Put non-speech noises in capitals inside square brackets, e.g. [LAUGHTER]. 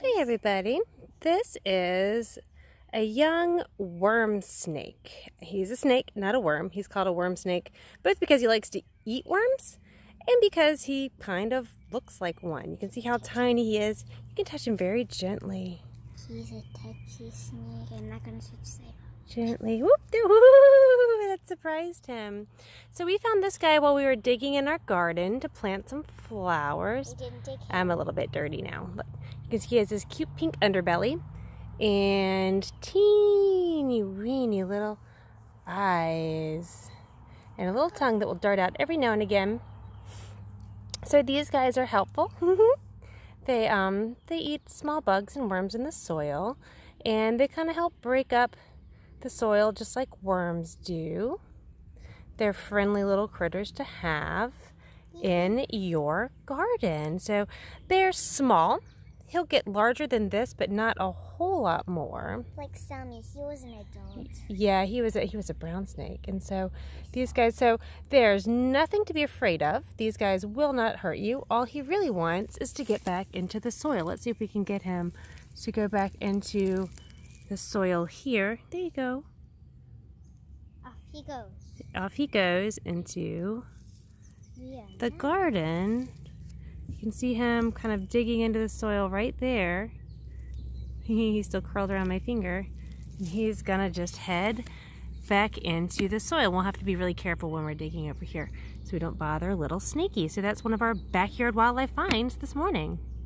Hey everybody, this is a young worm snake. He's a snake, not a worm. He's called a worm snake, both because he likes to eat worms and because he kind of looks like one. You can see how tiny he is. You can touch him very gently. He's a touchy snake. I'm not going to touch Cyber. Gently. Whoop, whoo, that surprised him. So we found this guy while we were digging in our garden to plant some flowers. We didn't dig him. I'm a little bit dirty now. Look, see he has this cute pink underbelly and teeny weeny little eyes and a little tongue that will dart out every now and again. So these guys are helpful. [LAUGHS] they um they eat small bugs and worms in the soil and they kind of help break up the soil just like worms do. They're friendly little critters to have in your garden. So they're small. He'll get larger than this, but not a whole lot more. Like Sammy, he was an adult. Yeah, he was a, he was a brown snake, and so these guys. So there's nothing to be afraid of. These guys will not hurt you. All he really wants is to get back into the soil. Let's see if we can get him to go back into the soil here. There you go. Off he goes. Off he goes into Yeah. the garden. You can see him kind of digging into the soil right there. [LAUGHS] He's still curled around my finger. And he's gonna just head back into the soil. We'll have to be really careful when we're digging over here so we don't bother little Snaky. So that's one of our backyard wildlife finds this morning.